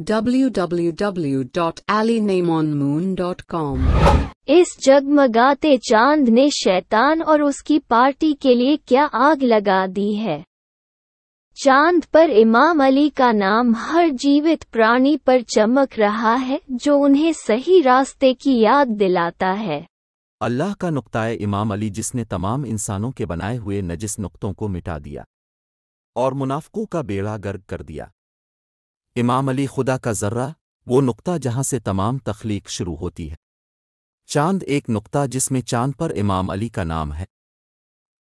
www.alinamonmoon.com इस जगमगाते चाँद ने शैतान और उसकी पार्टी के लिए क्या आग लगा दी है? चाँद पर इमाम अली का नाम हर जीवित प्राणी पर चमक रहा है जो उन्हें सही रास्ते की याद दिलाता है। अल्लाह का नुक्ताए इमाम अली जिसने तमाम इंसानों के बनाए हुए नजिस नुक्तों को मिटा दिया और मुनाफकों का बेड़ा गर्क कर दिया। इमाम अली खुदा का जर्रा, वो नुक्ता जहाँ से तमाम तख्लीक शुरू होती है। चाँद एक नुक्ता जिसमें चाँद पर इमाम अली का नाम है।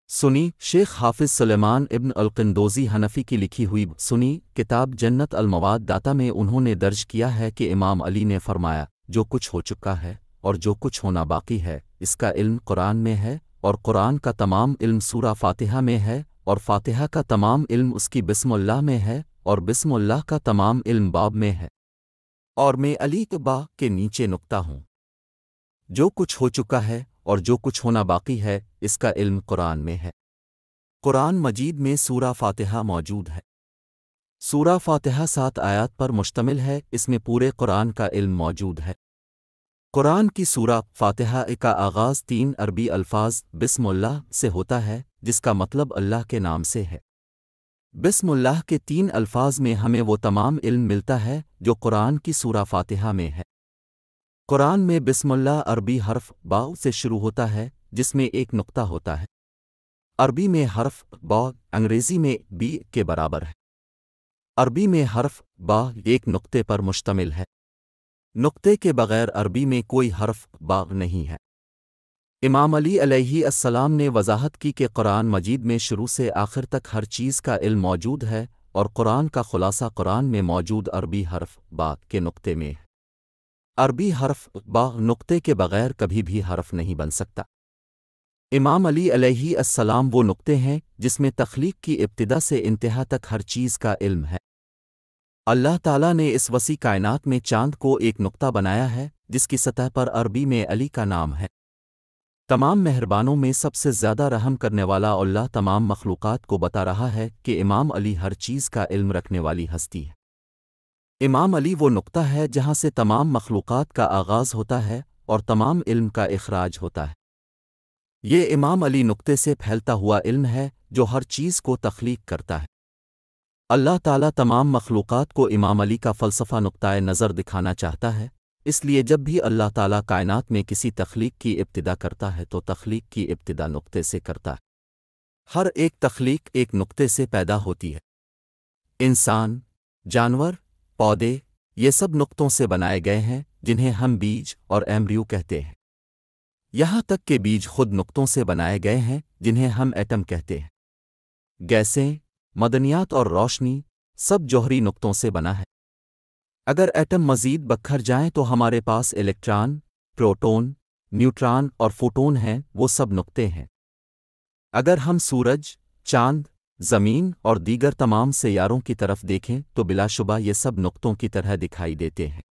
सुनी, शेख हाफिज सुलेमान इब्न अलकंदोजी हनफी की लिखी हुई सुनी, किताब जन्नत अलमवाद दाता में उन्होंने दर्ज किया है कि इमाम अली ने फरमाया, जो कुछ हो चुका है और जो कुछ होना बाकी है, इसका इल्म कुरान में है और कुरान का तमाम इल्म सूरा फातिहा में है और फातिहा का तमाम इल्म उसकी बिस्मुल्लाह में है और बिस्मुल्लाह का तमाम इल्म बाब में है। और मैं अली तबा के नीचे नुकता हूँ। जो कुछ हो चुका है और जो कुछ होना बाकी है, इसका इल्म कुरान में है। कुरान मजीद में सूरा फातिहा मौजूद है। सूरा फातिहा सात आयात पर मुश्तमिल है, इसमें पूरे कुरान का इल्म मौजूद है। कुरान की सूरा फातिहा का आगाज़ तीन अरबी अल्फाज बिस्मुल्लाह से होता है, जिसका मतलब अल्लाह के नाम से है। बिस्मुल्लाह के तीन अल्फाज में हमें वो तमाम इल्म मिलता है, जो कुरान की सूरा फातिहा में है। कुरान में बिस्मुल्लाह अरबी हर्फ बाव से शुरू होता है, जिसमें एक नुक्ता होता है। अरबी में हर्फ बा, अंग्रेज़ी में बी के बराबर है। अरबी में हर्फ बा एक नुक्ते पर मुश्तमिल है। नुक्ते के बगैर अरबी में कोई हर्फ बा नहीं है। इमाम अली अलैहि ने वजाहत की कि कुरान मजीद में शुरू से आखिर तक हर चीज़ का इल्म मौजूद है और कुरान का खुलासा कुरान में मौजूद अरबी हर्फ बा के नुक्ते में अरबी हर्फ बा नुक्ते के बगैर कभी भी हर्फ नहीं बन सकता। इमाम अली अलैहि वो नुक्ते हैं जिसमें तख्लीक की इब्तिदा से इंतहा तक हर चीज़ का इल्म है। अल्लाह ताला ने इस वसी कायनात में चाँद को एक नुक्ता बनाया है जिसकी सतह पर अरबी में अली का नाम है। तमाम मेहरबानों में सबसे ज़्यादा रहम करने वाला अल्लाह तमाम मखलूक़ात को बता रहा है कि इमाम अली हर चीज़ का इल्म रखने वाली हस्ती है। इमाम अली वो नुक्ता है जहाँ से तमाम मखलूक़ात का आगाज़ होता है और तमाम इल्म का अखराज होता है। ये इमाम अली नुक्ते से फैलता हुआ इल्म है जो हर चीज़ को तख्लीक करता है। अल्लाह ताला तमाम मखलूक़ात को इमाम अली का फ़लसफ़ा नुक्ताए नज़र दिखाना चाहता है इसलिए जब भी अल्लाह ताला कायनात में किसी तख्लीक की इब्तिदा करता है तो तख्लीक की इब्तिदा नुक्ते से करता है। हर एक तख्लीक एक नुक्ते से पैदा होती है। इंसान, जानवर, पौधे, ये सब नुक्तों से बनाए गए हैं, जिन्हें हम बीज और एम्ब्रियो कहते हैं। यहाँ तक के बीज खुद नुक्तों से बनाए गए हैं, जिन्हें हम एटम कहते हैं। गैसें, मदनियात और रोशनी सब जौहरी नुक्तों से बना है। अगर एटम मज़ीद बखर जाएँ तो हमारे पास इलेक्ट्रॉन प्रोटॉन न्यूट्रॉन और फोटोन हैं, वो सब नुक्ते हैं। अगर हम सूरज, चाँद, ज़मीन और दीगर तमाम सैयारों की तरफ़ देखें तो बिलाशुबा ये सब नुक्तों की तरह दिखाई देते हैं।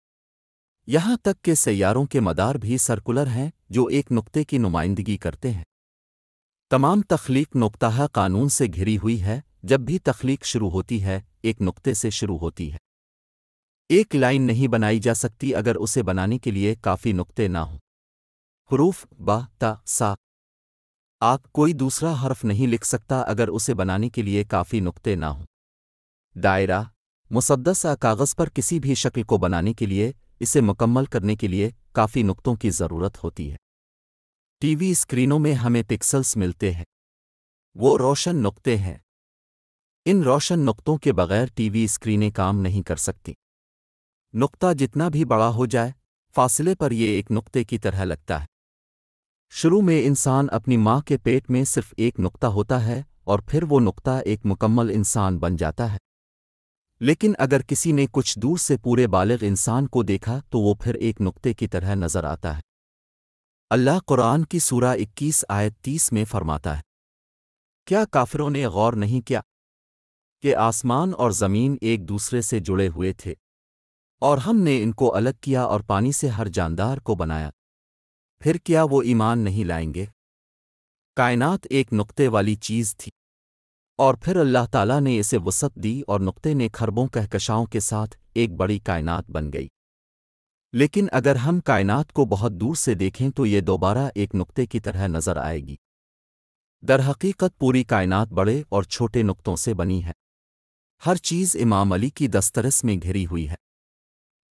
यहाँ तक के सैारों के मदार भी सर्कुलर हैं, जो एक नुक्ते की नुमाइंदगी करते हैं। तमाम तख्लीक नुक्ताहा कानून से घिरी हुई है, जब भी तख्लीक शुरू होती है, एक नुक्ते से शुरू होती है। एक लाइन नहीं बनाई जा सकती अगर उसे बनाने के लिए काफ़ी नुक्ते ना हों। हरूफ, बा, ता, सा। आप कोई दूसरा हर्फ नहीं लिख सकता अगर उसे बनाने के लिए काफ़ी नुक्ते ना हों। दायरा, मुसद्दसा कागज़ पर किसी भी शक्ल को बनाने के लिए, इसे मुकम्मल करने के लिए काफ़ी नुक्तों की ज़रूरत होती है। टीवी स्क्रीनों में हमें पिक्सल्स मिलते हैं। वो रोशन नुक्ते हैं। इन रोशन नुक्तों के बगैर टीवी स्क्रीनें काम नहीं कर सकती। नुक्ता जितना भी बड़ा हो जाए, फासले पर ये एक नुक्ते की तरह लगता है। शुरू में इंसान अपनी माँ के पेट में सिर्फ़ एक नुक्ता होता है और फिर वो नुक्ता एक मुकम्मल इंसान बन जाता है। लेकिन अगर किसी ने कुछ दूर से पूरे बालिग इंसान को देखा तो वो फिर एक नुक्ते की तरह नज़र आता है। अल्लाह कुरान की सूरा 21 आयत 30 में फरमाता है, क्या काफिरों ने गौर नहीं किया कि आसमान और ज़मीन एक दूसरे से जुड़े हुए थे? और हमने इनको अलग किया और पानी से हर जानदार को बनाया। फिर क्या वो ईमान नहीं लाएँगे? कायनात एक नुक्ते वाली चीज़ थी। और फिर अल्लाह ताला ने इसे वसत दी और नुक्ते ने खरबों कहकशाओं के साथ एक बड़ी कायनात बन गई। लेकिन अगर हम कायनात को बहुत दूर से देखें तो ये दोबारा एक नुक्ते की तरह नज़र आएगी। दरहकीकत पूरी कायनात बड़े और छोटे नुक्तों से बनी है। हर चीज़ इमाम अली की दस्तरस में घिरी हुई है।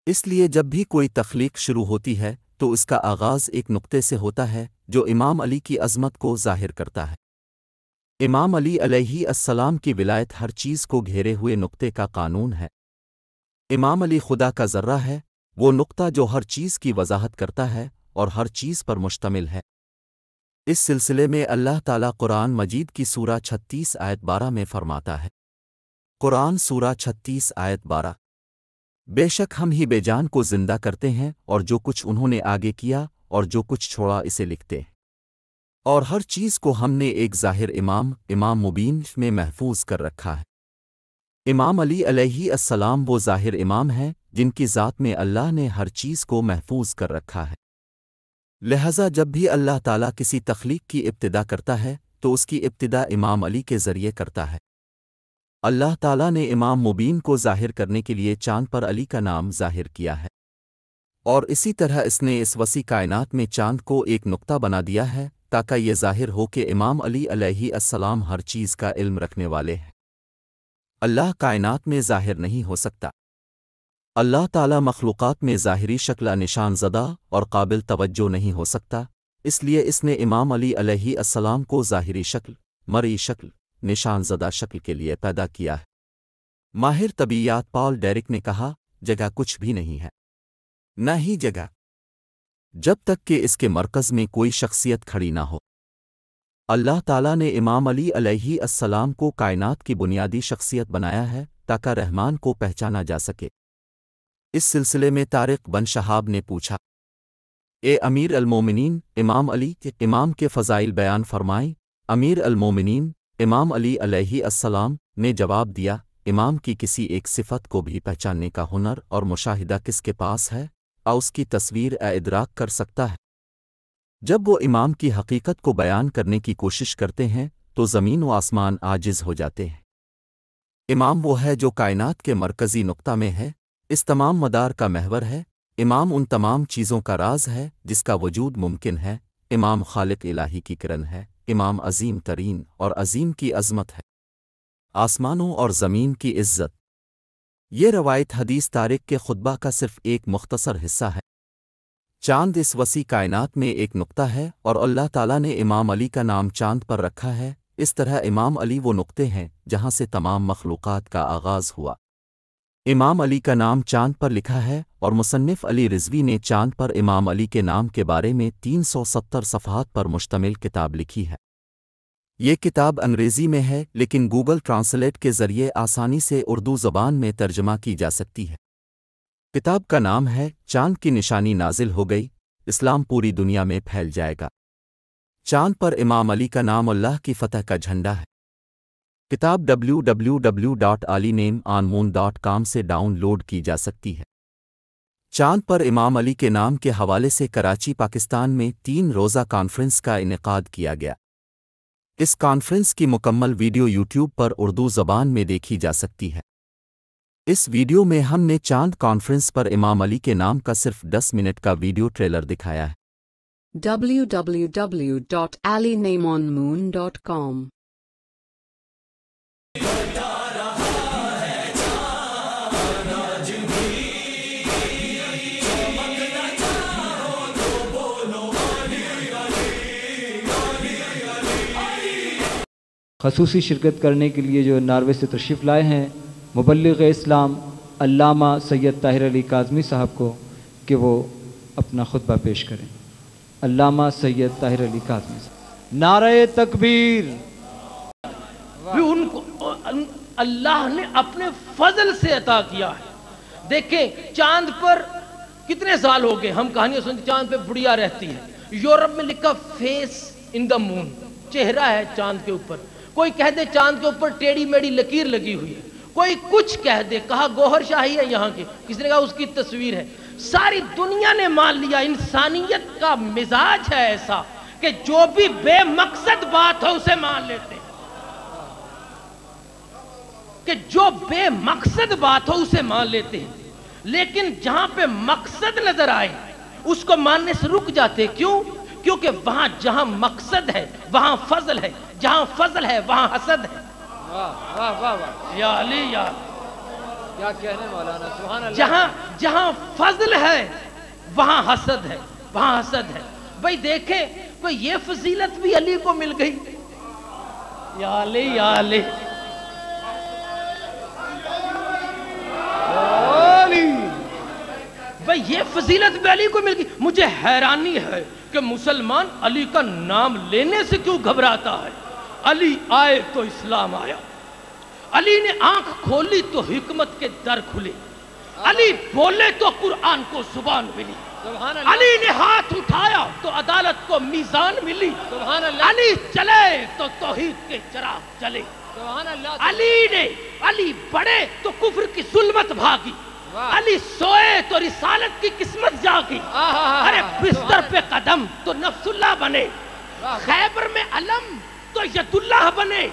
इसलिए जब भी कोई तख्लीक शुरू होती है तो इसका आगाज़ एक नुक्ते से होता है, जो इमाम अली की अज़मत को ज़ाहिर करता है। इमाम अली अलैहि की विलायत हर चीज़ को घेरे हुए नुक्ते का कानून है। इमाम अली खुदा का ज़र्रा है, वो नुक्ता जो हर चीज़ की वजाहत करता है, और हर चीज़ पर मुश्तमिल है। इस सिलसिले में अल्लाह ताला कुरान मजीद की सूरा छत्तीस आयत बारह में फरमाता है। कुरान सूरा छत्तीस आयत बारह। बेशक हम ही बेजान को ज़िंदा करते हैं और जो कुछ उन्होंने आगे किया और जो कुछ छोड़ा इसे लिखते हैं। और हर चीज़ को हमने एक ज़ाहिर इमाम इमाम मुबीन में महफूज कर रखा है। इमाम अली अलैहि अस्सलाम वो ज़ाहिर इमाम हैं जिनकी ज़ात में अल्लाह ने हर चीज़ को महफूज कर रखा है। लिहाजा जब भी अल्लाह ताला किसी तख्लीक की इब्तिदा करता है तो उसकी इब्तिदा इमाम अली के ज़रिए करता है। अल्लाह ताला ने इमाम मुबीन को ज़ाहिर करने के लिए चाँद पर अली का नाम ज़ाहिर किया है। और इसी तरह इसने इस वसी कायनात में चाँद को एक नुक्ता बना दिया है, ताकि ये ज़ाहिर हो कि इमाम अली अलैहि अस्सलाम हर चीज़ का इल्म रखने वाले हैं। अल्लाह कायनात में ज़ाहिर नहीं हो सकता। अल्लाह ताला मखलूक़ात में ज़ाहिरी शक्ल निशान ज़दा और काबिल तवज्जो नहीं हो सकता, इसलिए इसने इमाम अली अलैहि अस्सलाम को ज़ाहिरी शक्ल, मरी शक्ल निशान ज़दा शक्ल के लिए पैदा किया है। माहिर तबीयात पॉल डेरिक ने कहा, जगह कुछ भी नहीं है। न ही जगह। जब तक कि इसके मरकज़ में कोई शख्सियत खड़ी ना हो। अल्लाह ताला ने इमाम अली अलैहि अस्सलाम को कायनात की बुनियादी शख्सियत बनाया है, ताकि रहमान को पहचाना जा सके। इस सिलसिले में तारिक बन शहाब ने पूछा, ए अमीर अलमोमिन इमाम अली के, इमाम के फ़ज़ाइल बयान फरमाएँ। अमीर अलमोमिनीन इमाम अली अलैहि ने जवाब दिया, इमाम की किसी एक सिफत को भी पहचानने का हुनर और मुशाहिदा किसके पास है? आ उसकी तस्वीर ए इदराक कर सकता है। जब वो इमाम की हकीकत को बयान करने की कोशिश करते हैं तो ज़मीन व आसमान आजिज़ हो जाते हैं। इमाम वो है जो कायनात के मरकज़ी नुक्ता में है, इस तमाम मदार का महवर है, इमाम उन तमाम चीज़ों का राज है जिसका वजूद मुमकिन है, इमाम खालिक इलाही की किरण है। इमाम अजीम तरीन और अजीम की अजमत है। आसमानों और ज़मीन की इज़्ज़त। ये रवायत हदीस तारिक के खुतबा का सिर्फ़ एक मुख्तसर हिस्सा है। चाँद इस वसी कायनात में एक नुक्ता है और अल्लाह ताला ने इमाम अली का नाम चाँद पर रखा है। इस तरह इमाम अली वो नुक्ते हैं जहाँ से तमाम मखलूक़ात का आगाज़ हुआ। इमाम अली का नाम चाँद पर लिखा है और मुसन्फ़ अली रिजवी ने चाँद पर इमाम अली के नाम के बारे में 370 सफ़हात पर मुश्तमिल किताब लिखी है। ये किताब अंग्रेज़ी में है, लेकिन गूगल ट्रांसलेट के ज़रिए आसानी से उर्दू ज़बान में तर्जमा की जा सकती है। किताब का नाम है, चाँद की निशानी नाजिल हो गई, इस्लाम पूरी दुनिया में फैल जाएगा। चाँद पर इमाम अली का नाम अल्लाह की फ़तह का झंडा है। किताब www.alinemonmoon.com से डाउनलोड की जा सकती है। चाँद पर इमाम अली के नाम के हवाले से कराची, पाकिस्तान में तीन रोज़ा कॉन्फ्रेंस का इनकाद किया गया। इस कॉन्फ्रेंस की मुकम्मल वीडियो यूट्यूब पर उर्दू ज़बान में देखी जा सकती है। इस वीडियो में हमने चाँद कॉन्फ्रेंस पर इमाम अली के नाम का सिर्फ़ 10 मिनट का वीडियो ट्रेलर दिखाया है। www.alinemonmoon.com खसूसी शिरकत करने के लिए जो नारवे से तशरीफ़ लाए हैं मुबलग इस्लाम, अल्लामा सैयद ताहिर अली काजमी साहब को कि वो अपना खुतबा पेश करें। अल्लामा सैयद ताहिर अली काजमी साहब। नारे तकबीर। उनको, अल्लाह ने अपने फजल से अता किया है। देखें, चाँद पर कितने साल हो गए, हम कहानियाँ सुनते चाँद पे बुढ़िया रहती है। यूरोप में लिखा फेस इन द मून चेहरा है चाँद के ऊपर। कोई कह दे चाँद के ऊपर टेढ़ी मेढ़ी लकीर लगी हुई है। कोई कुछ कह दे, कहा गोहर शाही है यहाँ के। किसी ने कहा उसकी तस्वीर है? सारी दुनिया ने मान लिया, इंसानियत का मिजाज है ऐसा कि जो भी बेमकसद बात हो उसे मान लेते। कि जो बेमकसद बात हो उसे मान लेते। हैं लेकिन जहाँ पे मकसद नज़र आए, उसको मानने से रुक जाते। क्यों? क्योंकि वहाँ जहाँ मकसद है वहाँ फजल है जहाँ फजल है वहाँ हसद है। वाह वाह वाह वाह। या अली या क्या कहने मौलाना सुभान अल्लाह जहाँ जहाँ फजल है वहाँ हसद है वहाँ हसद है। भाई देखें तो ये फजीलत भी अली को मिल गई? या अली। या अली। भाई ये फजीलत भी अली को मिल गई। मुझे हैरानी है। कि मुसलमान अली का नाम लेने से क्यों घबराता है? अली आए तो इस्लाम आया। अली ने आँख खोली तो हिकमत के दर खुले। अली बोले तो कुरान को ज़ुबान मिली। अली ने हाथ उठाया तो अदालत को मीजान मिली। अली चले तो तौहीद के चराग चले। अली ने अली बढ़े तो कुफर की जुल्मत भागी। अली सोए तो रिसालत की किस्मत जागी। अरे बिस्तर पे कदम तो नफ्सुल्लाह बने। खैबर में अलम तो यदुल्लाह बने।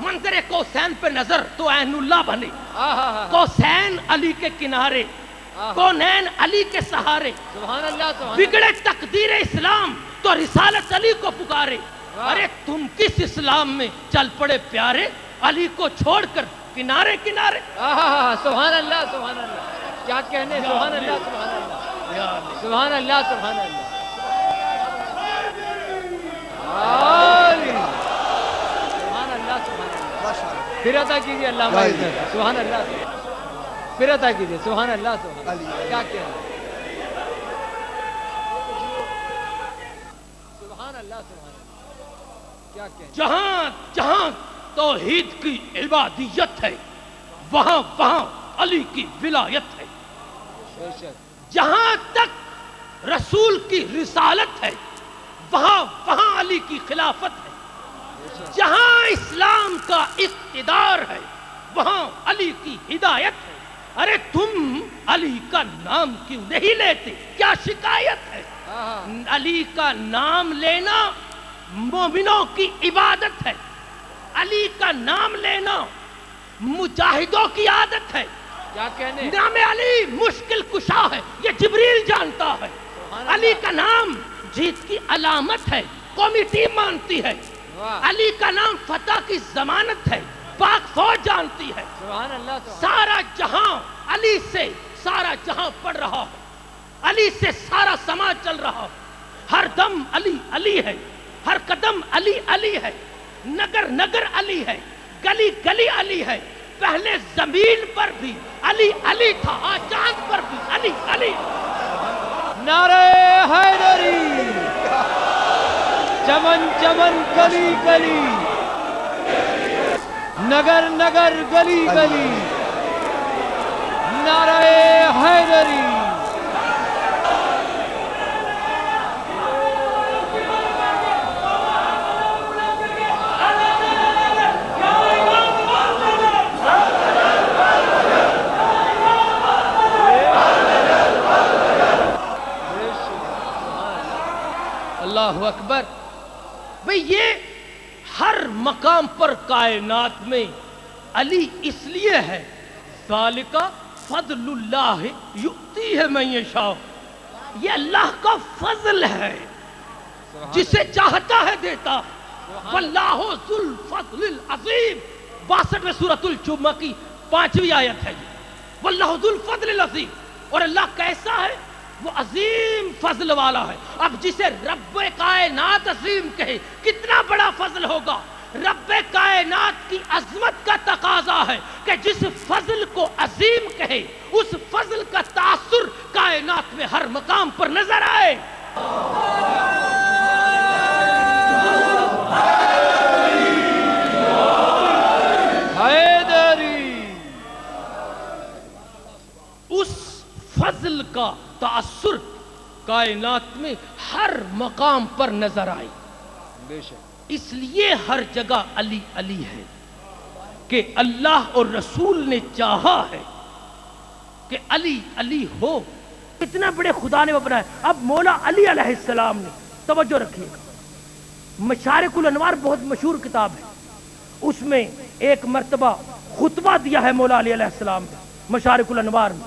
मंजर कौसैन पे नज़र तो ऐनुल्लाह बने। आहा कौसैन अली के किनारे। कौनैन अली के सहारे। बिगड़े तकदीर इस्लाम तो रिसालत अली को पुकारे। अरे तुम किस इस्लाम में चल पड़े प्यारे? अली को छोड़कर किनारे किनारे। आहा सुभान अल्लाह सुभान अल्लाह क्या कहने सुभान अल्लाह सुभान अल्लाह सुभान अल्लाह सुभान अल्लाह आली। अल्लाह सुभान अल्लाह फिर अदा कीजिए अल्लाह। सुभान अल्लाह फिर अदा कीजिए सुभान अल्लाह सुभान अल्लाह। क्या कहने? सुभान अल्लाह सुभान अल्लाह क्या कहने? जहाँ जहाँ तौहीद की इबादियत है। वहाँ वहाँ अली की विलायत है। जहाँ तक रसूल की रिसालत है वहाँ वहाँ अली की खिलाफत है। जहाँ इस्लाम का इकतदार है वहाँ अली की हिदायत है। अरे तुम अली का नाम क्यों नहीं लेते? क्या शिकायत है? अली का नाम लेना मोमिनों की इबादत है। अली का नाम लेना मुजाहिदों की आदत है। क्या कहने? नाम अली मुश्किल कुशा है ये जिब्रील जानता है। अली का नाम जीत की अलामत है कौमी टीम मानती है। अली का नाम फतेह की जमानत है पाक फौज जानती है। सारा जहाँ अली से सारा जहाँ पढ़ रहा है अली से सारा समाज चल रहा है। हर दम अली अली है हर कदम अली अली है। नगर नगर अली है, गली गली अली है। पहले ज़मीन पर भी, अली अली था आज चाँद पर भी, अली अली। नारे हैदरी चमन चमन, गली गली। नगर नगर, गली गली। नारे हैदरी अल्लाह अकबर। भाई, ये हर मकाम पर कायनात में अली इसलिए है, जालिका फजलुल्लाह युक्ति है मैं ये शाह। ये अल्लाह का फजल है, जिसे चाहता है देता। वल्लाहु जुल फजलिल अजीम। बासठ में सूरतुल जुम्मा की पांचवी आयत है ये। वल्लाहु अजीम। और अल्लाह कैसा है? वो अजीम फजल वाला है। अब जिसे रब कायनात अजीम कहे, कितना बड़ा फजल होगा? रब कायनात की अजमत का तकाजा है कि जिस फजल को अजीम कहे, उस फजल का तासुर कायनात में हर मकाम पर नज़र आए। हैदरी, उस फजल का तासुर कायनात में हर मकाम पर नज़र आए बेशक। इसलिए हर जगह अली अली है कि अल्लाह और रसूल ने चाहा है कि अली अली हो। इतना बड़े खुदा ने बनाया अब मौला अली अलैहिस्सलाम ने तवज्जो रखिएगा मशारिकुल अनवार बहुत मशहूर किताब है। उसमें एक मर्तबा खुतबा दिया है मौला अली अलैहिस्सलाम ने मशारिकुल अनवार में।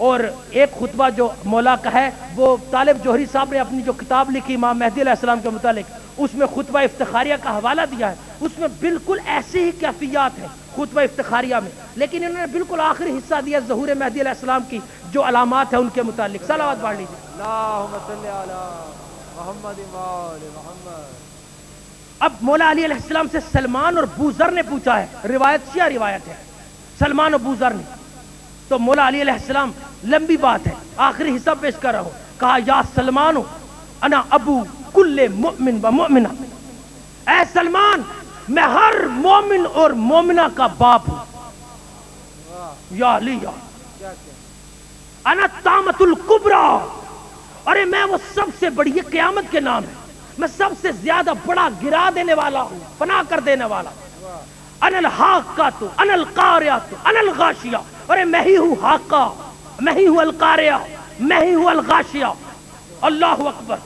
और एक खुतबा जो मौला का है वो तालिब जोहरी साहब ने अपनी जो किताब लिखी इमाम मेहदी अलैहिस्सलाम के मुतालिक उसमें खुतबा इफ्तारिया का हवाला दिया है। उसमें बिल्कुल ऐसी ही कैफियात है खुतबा इफ्तारिया में। लेकिन इन्होंने बिल्कुल आखिरी हिस्सा दिया जहूर मेहदी अलैहिस्सलाम की जो अलामत है उनके मुतालिक। सलावत बाढ़ लीजिए। अब मौला अली अलैहिस्सलाम से सलमान और बूजर ने पूछा है रिवायत शिया रिवायत है? सलमान और बूजर ने। तो मौला अली अलैहिस्सलाम लंबी बात है। आखिरी हिस्सा पेश कर रहा हूँ। कहा, या सलमान अना अबू कुल्ले मोमिन व मोमिना। ऐ सलमान, मैं हर मोमिन और मोमिना का बाप हूँ। या अना तामतुल कुबरा। अरे, मैं वो सबसे बड़ी क्यामत के नाम है। मैं सबसे ज़्यादा बड़ा गिरा देने वाला हूँ पना कर देने वाला। अनल हाका तो अनल कार्या तो अनल गाशिया। अरे, मैं ही हूँ हाका। मैं ही हूँ अलकारिया, मैं ही हूँ अलगाशिया। अल्लाह अकबर।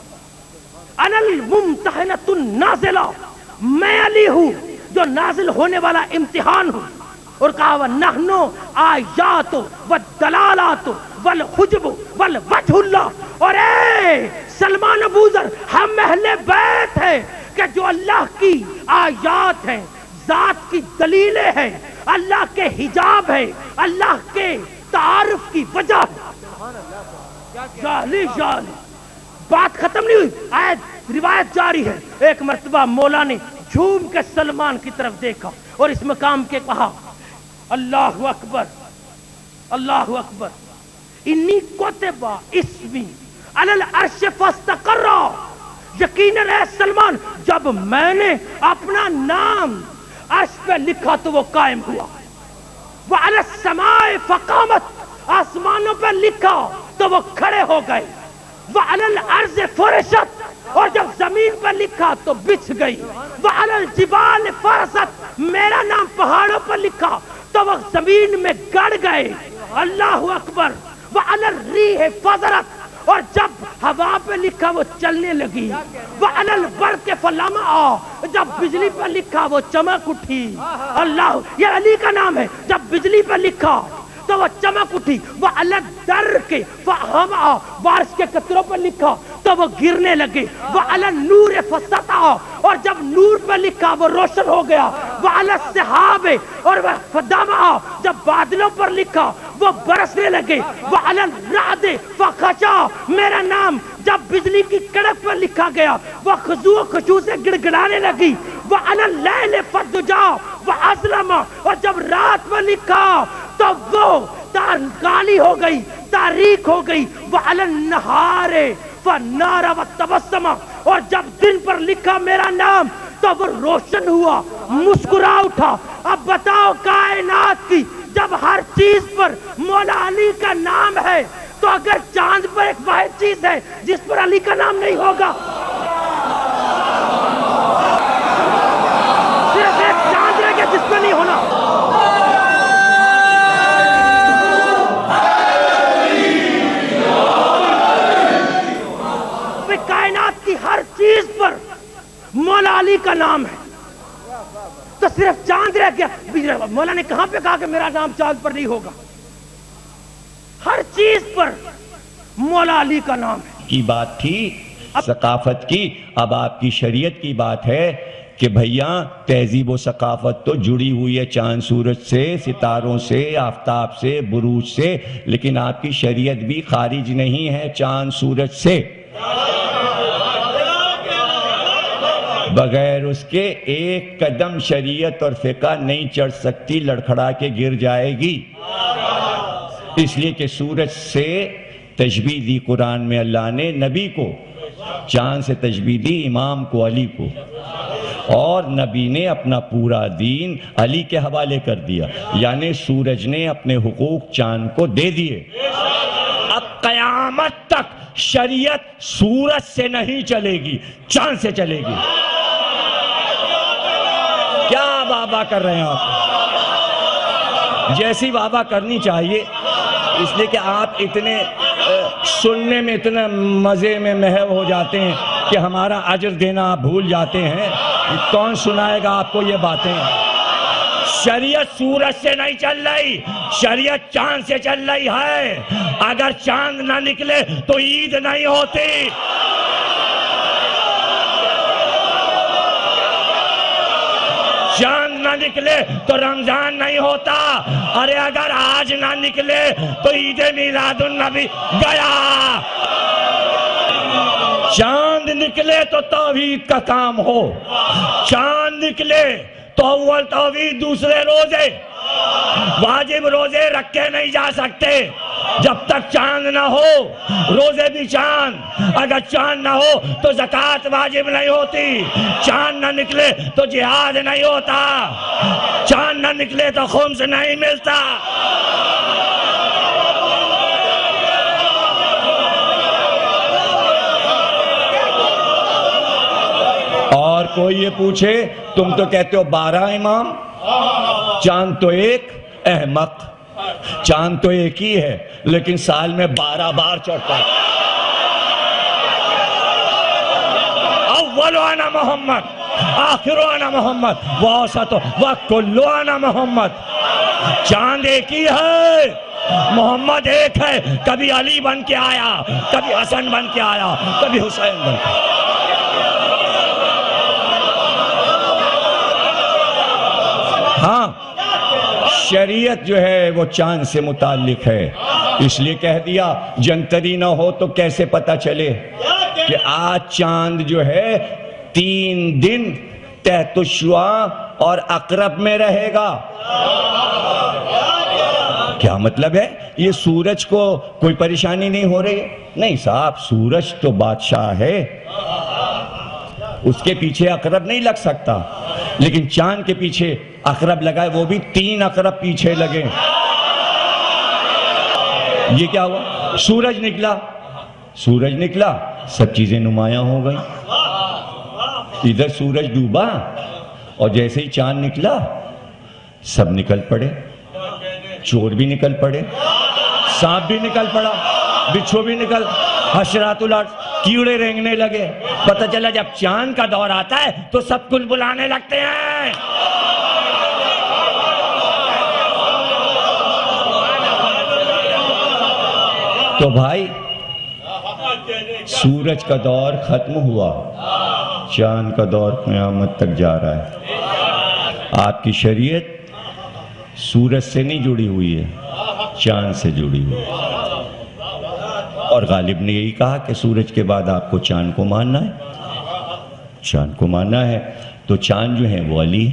अनल मुमतहनतुन नाजिला। मैं अली हूँ, जो नाजिल होने वाला इम्तिहान हूँ। और कहा वह नहनो आयात व दलालात वल हुजब वल वजहुल्ला। और ए, सलमान अबूजर हम महले बैत है कि जो अल्लाह की आयात है, जात की दलीलें हैं, अल्लाह के हिजाब है, अल्लाह के तारफ की वजह जाली जाली। बात खत्म नहीं हुई। आयत, रिवायत जारी है। एक मरतबा मौला ने झूम के सलमान की तरफ़ देखा और इस मकाम के कहा, अल्लाह अकबर अल्लाह अकबर। इन्नी कोतेबा इसमी अलल अर्श फस्तकर यकीन है सलमान, जब मैंने अपना नाम अर्श पे लिखा तो वो कायम हुआ। वो समाए फकामत आसमानों पर लिखा तो वो खड़े हो गए। अलल अर्ज़ फुरशत और जब ज़मीन पर लिखा तो बिछ गई। अलल जिबाल फरसत मेरा नाम पहाड़ों पर लिखा तो वह ज़मीन में गड़ गए। अल्लाह अकबर। अलल री है फजरत और जब हवा पे लिखा वो चलने लगी, वो अलल बढ़ के फलामा आ, जब बिजली पर लिखा वो चमक उठी। अल्लाह, ये अली का नाम है। जब बिजली पर लिखा तो वो चमक उठी, वो अलग डर के हम आ, बारिश के कतरों पर लिखा तो वो गिरने लगे। वो अलग नूर फसता और जब नूर पर लिखा, वो रोशन हो गया। वो अलग सहाब और वह फदमा जब बादलों पर लिखा वो बरसने लगे, वो अलग रादे फखचा मेरा नाम जब बिजली की कड़क पर लिखा गया वह खुशू खुशू से गिड़गिड़ाने लगी, वो अलग लैले फदुजा वो असलमा। और जब रात में लिखा तो वो तार काली हो गई, तारीख हो गई, वो अलग नहारे नारा, व तबस्समा। और जब दिन पर लिखा मेरा नाम तो वो रोशन हुआ, मुस्कुरा उठा। अब बताओ कायनात की जब हर चीज़ पर मौला अली का नाम है तो अगर चाँद पर एक वाहिद चीज़ है, जिस पर अली का नाम नहीं होगा। सिर्फ़ एक चाँद रह गया जिस पर नहीं होना। कायनात की हर चीज़ पर मौला अली का नाम है। तो सिर्फ़ चाँद रह गया। मौला ने कहाँ पे कहा कि मेरा नाम चाँद पर नहीं होगा? हर चीज़ पर मौला अली का नाम है। की बात थी सकाफत की। अब आपकी शरीयत की बात है कि भैया तहजीब व सकाफत तो जुड़ी हुई है चाँद सूरज से सितारों से आफ्ताब से बुरूज से लेकिन आपकी शरीयत भी खारिज नहीं है चाँद सूरज से। बगैर उसके एक कदम शरीयत और फिका नहीं चढ़ सकती, लड़खड़ा के गिर जाएगी। इसलिए कि सूरज से तजबी दी कुरान में अल्लाह ने, नबी को, चाँद से तजबी दी, इमाम को, अली को। और नबी ने अपना पूरा दीन अली के हवाले कर दिया। यानी सूरज ने अपने हुकूक चाँद को दे दिए। अब कयामत तक शरीयत सूरज से नहीं चलेगी, चाँद से चलेगी। वाबा कर रहे हैं आप। जैसी वाबा करनी चाहिए, इसलिए कि आप इतने सुनने में इतने मज़े में महव हो जाते हैं कि हमारा अजर देना आप भूल जाते हैं। कौन सुनाएगा आपको ये बातें? शरीयत सूरज से नहीं चल रही, शरीयत चाँद से चल रही है। अगर चाँद ना निकले तो ईद नहीं होती। ना निकले तो रमज़ान नहीं होता। अरे अगर आज ना निकले तो ईद मिलादुन नबी गया। चाँद निकले तो तौहीद का काम हो। चाँद निकले तो अव्वल तौहीद दूसरे रोज़े। वाजिब रोज़े रखे नहीं जा सकते। जब तक चाँद ना हो, रोज़े भी चाँद। अगर चाँद ना हो तो जक़ात वाजिब नहीं होती। चाँद ना निकले तो जिहाद नहीं होता। चाँद ना निकले तो खुम्स नहीं मिलता। और कोई ये पूछे, तुम तो कहते हो बारह इमाम, चाँद तो एक अहमक चाँद तो एक ही है, लेकिन साल में बारह बार चढ़ता है। अव्वलो आना मोहम्मद, आखिरो आना मोहम्मद व औसतो व आना मोहम्मद। चाँद एक ही है, मोहम्मद एक है, कभी अली बन के आया, कभी हसन बन के आया, कभी हुसैन बन के हाँ शरीयत जो है वो चाँद से मुतालिक है। इसलिए कह दिया, जंतरी ना हो तो कैसे पता चले कि आज चाँद जो है तीन दिन तहतुशुआ और अकरब में रहेगा। क्या मतलब है? ये सूरज को कोई परेशानी नहीं हो रही? नहीं साहब, सूरज तो बादशाह है। उसके पीछे अकरब नहीं लग सकता। लेकिन चाँद के पीछे अकरब लगाए वो भी तीन अकरब पीछे लगे। ये क्या हुआ? सूरज निकला। सूरज निकला सब चीज़ें नुमाया हो गई। इधर सूरज डूबा और जैसे ही चाँद निकला सब निकल पड़े। चोर भी निकल पड़े। सांप भी निकल पड़ा। बिच्छू भी निकल। हशरातुल अर्थ, कीड़े रेंगने लगे। पता चला जब चाँद का दौर आता है तो सब कुछ बुलाने लगते हैं। तो भाई, सूरज का दौर खत्म हुआ। चाँद का दौर क़यामत तक जा रहा है। आपकी शरीयत सूरज से नहीं जुड़ी हुई है, चाँद से जुड़ी हुई है। और गालिब ने यही कहा कि सूरज के बाद आपको चाँद को मानना है। चाँद को मानना है। तो चाँद जो है वो Ali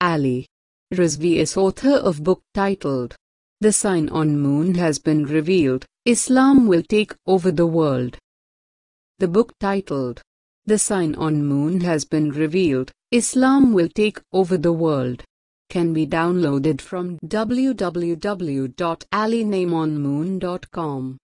Ali Rizvi is author of book titled the sign on moon has been revealed Islam will take over the world the book titled the sign on moon has been revealed Islam will take over the world can be downloaded from www.alinaimonmoon.com.